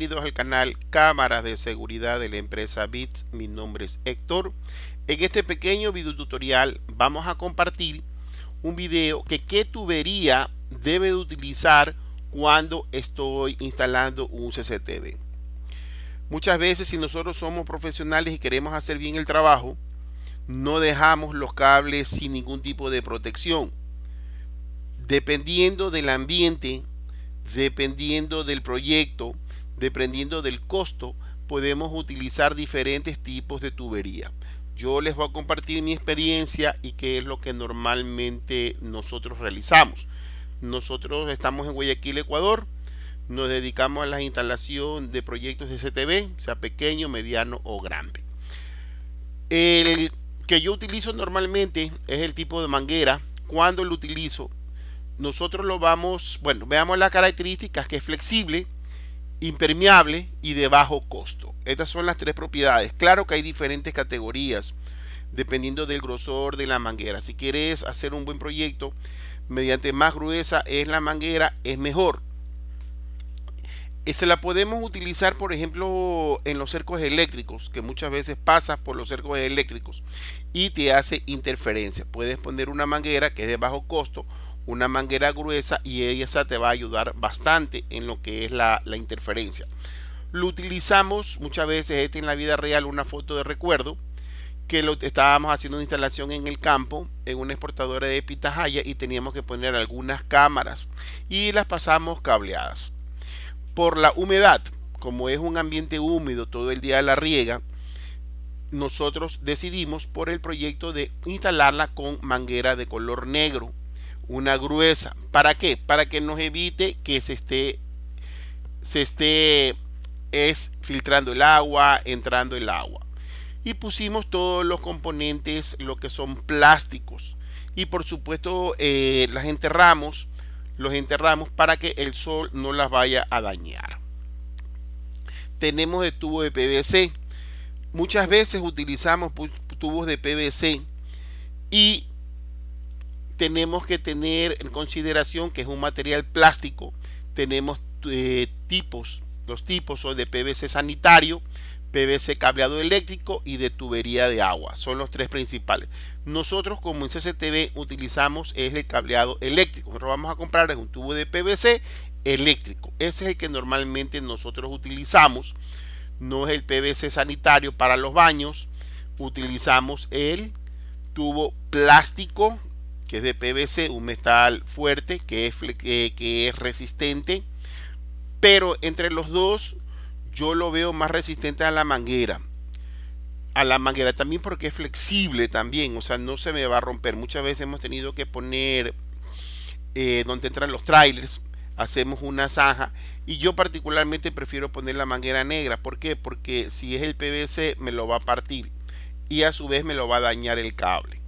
bienvenidos al canal Cámaras de Seguridad de la empresa BIT. Mi nombre es Héctor. En este pequeño video tutorial vamos a compartir un video que qué tubería debe de utilizar cuando estoy instalando un CCTV. Muchas veces si nosotros somos profesionales y queremos hacer bien el trabajo, no dejamos los cables sin ningún tipo de protección. Dependiendo del ambiente dependiendo del proyecto, dependiendo del costo, podemos utilizar diferentes tipos de tubería. Yo les voy a compartir mi experiencia y qué es lo que normalmente nosotros realizamos. Nosotros estamos en Guayaquil, Ecuador. Nos dedicamos a la instalación de proyectos de CTV, sea pequeño, mediano o grande. El que yo utilizo normalmente es el tipo de manguera. Cuando lo utilizo, nosotros lo vamos, bueno, veamos las características que es flexible, impermeable y de bajo costo. Estas son las tres propiedades. Claro que hay diferentes categorías dependiendo del grosor de la manguera. Si quieres hacer un buen proyecto, mediante más gruesa es la manguera, es mejor. Esta la podemos utilizar, por ejemplo, en los cercos eléctricos, que muchas veces pasas por los cercos eléctricos y te hace interferencia. Puedes poner una manguera que es de bajo costo una manguera gruesa y esa te va a ayudar bastante en lo que es la, interferencia. Lo utilizamos muchas veces este en la vida real, una foto de recuerdo, que lo estábamos haciendo una instalación en el campo, en una exportadora de pitahaya y teníamos que poner algunas cámaras y las pasamos cableadas. Por la humedad, como es un ambiente húmedo todo el día de la riega, nosotros decidimos por el proyecto de instalarla con manguera de color negro una gruesa. ¿Para qué? Para que nos evite que se esté, se esté es filtrando el agua, entrando el agua. Y pusimos todos los componentes, lo que son plásticos. Y por supuesto eh, las enterramos, los enterramos para que el sol no las vaya a dañar. Tenemos el tubo de PVC. Muchas veces utilizamos tubos de PVC y tenemos que tener en consideración que es un material plástico. Tenemos eh, tipos, los tipos son de PVC sanitario, PVC cableado eléctrico y de tubería de agua. Son los tres principales. Nosotros como en CCTV utilizamos es el cableado eléctrico. Nosotros vamos a comprar un tubo de PVC eléctrico. Ese es el que normalmente nosotros utilizamos. No es el PVC sanitario para los baños. Utilizamos el tubo plástico que es de PVC, un metal fuerte que es, que es resistente. Pero entre los dos yo lo veo más resistente a la manguera. A la manguera también porque es flexible también, o sea, no se me va a romper. Muchas veces hemos tenido que poner eh, donde entran los trailers, hacemos una zanja y yo particularmente prefiero poner la manguera negra. ¿Por qué? Porque si es el PVC me lo va a partir y a su vez me lo va a dañar el cable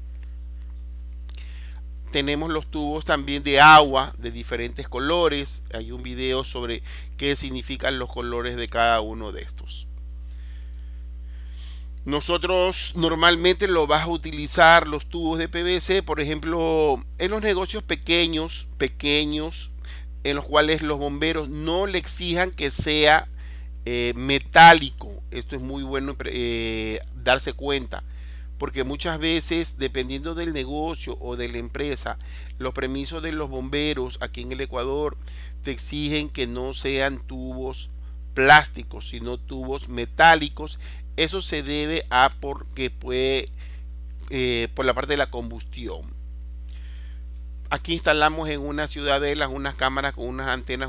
tenemos los tubos también de agua de diferentes colores. Hay un video sobre qué significan los colores de cada uno de estos. Nosotros normalmente lo vas a utilizar los tubos de PVC, por ejemplo, en los negocios pequeños, pequeños, en los cuales los bomberos no le exijan que sea eh, metálico. Esto es muy bueno eh, darse cuenta porque muchas veces, dependiendo del negocio o de la empresa, los permisos de los bomberos aquí en el Ecuador te exigen que no sean tubos plásticos, sino tubos metálicos. Eso se debe a porque puede, eh, por la parte de la combustión. Aquí instalamos en una ciudadela unas cámaras con unas antenas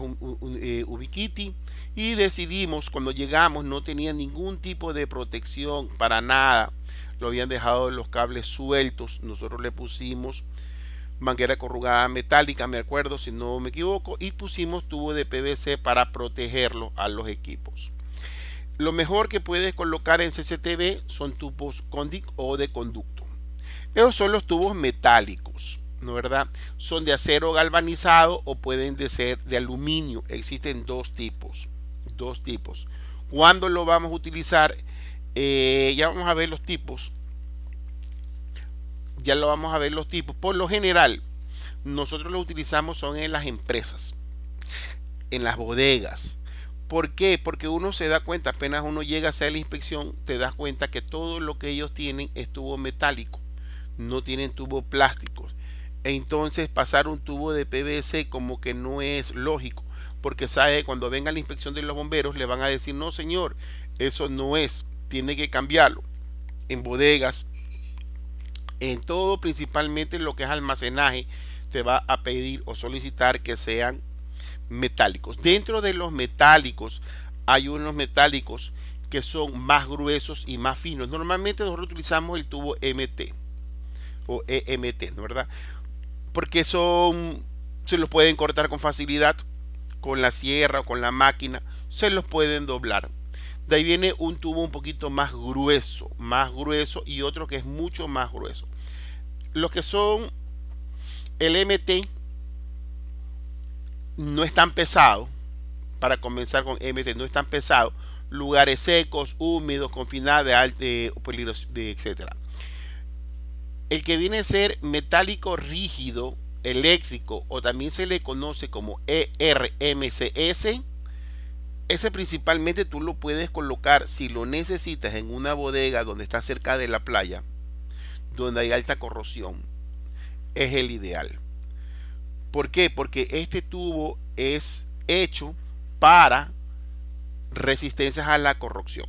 eh, Ubiquiti y decidimos cuando llegamos no tenía ningún tipo de protección para nada lo habían dejado los cables sueltos. Nosotros le pusimos manguera corrugada metálica, me acuerdo, si no me equivoco, y pusimos tubo de PVC para protegerlo a los equipos. Lo mejor que puedes colocar en CCTV son tubos Condic o de conducto. Esos son los tubos metálicos, ¿no verdad? Son de acero galvanizado o pueden de ser de aluminio. Existen dos tipos, dos tipos. ¿Cuándo lo vamos a utilizar? Eh, ya vamos a ver los tipos. Ya lo vamos a ver los tipos. Por lo general, nosotros lo utilizamos son en las empresas, en las bodegas, ¿Por qué? Porque uno se da cuenta, apenas uno llega a hacer la inspección, te das cuenta que todo lo que ellos tienen es tubo metálico, no tienen tubo plásticos. Entonces pasar un tubo de PVC como que no es lógico, porque sabe cuando venga la inspección de los bomberos le van a decir, no señor, eso no es, tiene que cambiarlo. En bodegas, en todo principalmente lo que es almacenaje, te va a pedir o solicitar que sean metálicos. Dentro de los metálicos hay unos metálicos que son más gruesos y más finos. Normalmente nosotros utilizamos el tubo MT o EMT, ¿no verdad? Porque son se los pueden cortar con facilidad con la sierra o con la máquina, se los pueden doblar. De ahí viene un tubo un poquito más grueso, más grueso y otro que es mucho más grueso. Los que son el MT no es tan pesado, para comenzar con MT, no es tan pesado, lugares secos, húmedos, confinados, de alto peligro, etcétera. El que viene a ser metálico rígido, eléctrico, o también se le conoce como ERMCS, ese principalmente tú lo puedes colocar si lo necesitas en una bodega donde está cerca de la playa, donde hay alta corrosión. Es el ideal. ¿Por qué? Porque este tubo es hecho para resistencias a la corrupción.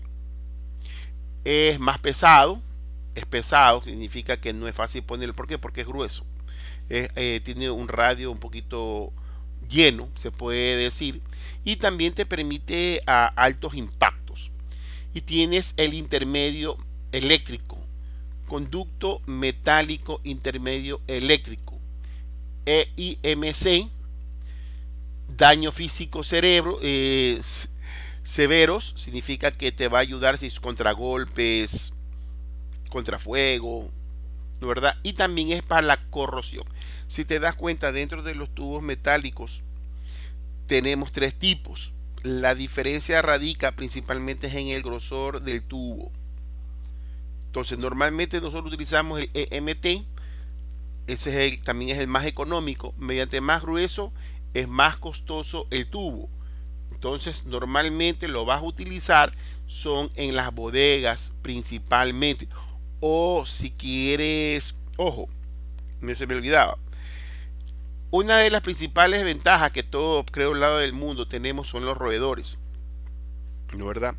Es más pesado, es pesado, significa que no es fácil ponerlo. ¿Por qué? Porque es grueso. Eh, tiene un radio un poquito lleno, se puede decir, y también te permite a altos impactos. Y tienes el intermedio eléctrico, conducto metálico intermedio eléctrico EIMC, daño físico cerebro, eh, severos, significa que te va a ayudar si es contra golpes, contra fuego, ¿no verdad? Y también es para la corrosión. Si te das cuenta, dentro de los tubos metálicos tenemos tres tipos. La diferencia radica principalmente en el grosor del tubo. Entonces, normalmente nosotros utilizamos el EMT, ese es también es el más económico. Mediante más grueso es más costoso el tubo. Entonces normalmente lo vas a utilizar son en las bodegas principalmente. O si quieres, ojo, se me olvidaba. Una de las principales ventajas que todo, creo, lado del mundo tenemos son los roedores. ¿No verdad?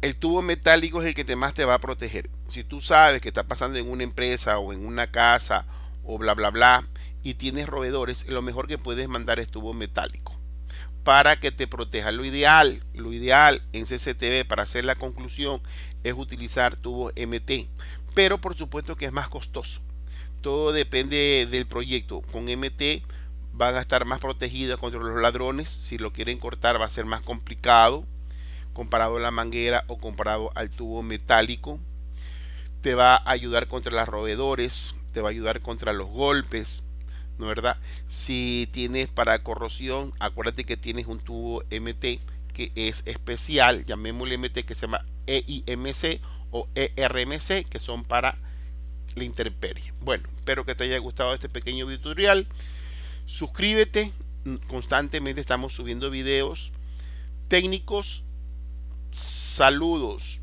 El tubo metálico es el que más te va a proteger. Si tú sabes que está pasando en una empresa o en una casa o bla bla bla y tienes roedores, lo mejor que puedes mandar es tubo metálico para que te proteja. Lo ideal, lo ideal en CCTV para hacer la conclusión es utilizar tubo MT, pero por supuesto que es más costoso. Todo depende del proyecto. Con MT van a estar más protegidos contra los ladrones. Si lo quieren cortar va a ser más complicado comparado a la manguera o comparado al tubo metálico. Te va a ayudar contra los roedores, te va a ayudar contra los golpes, ¿no verdad? Si tienes para corrosión, acuérdate que tienes un tubo MT que es especial, llamémosle MT que se llama EIMC o ERMC, que son para la intemperie. Bueno, espero que te haya gustado este pequeño tutorial. Suscríbete, constantemente estamos subiendo videos técnicos. Saludos.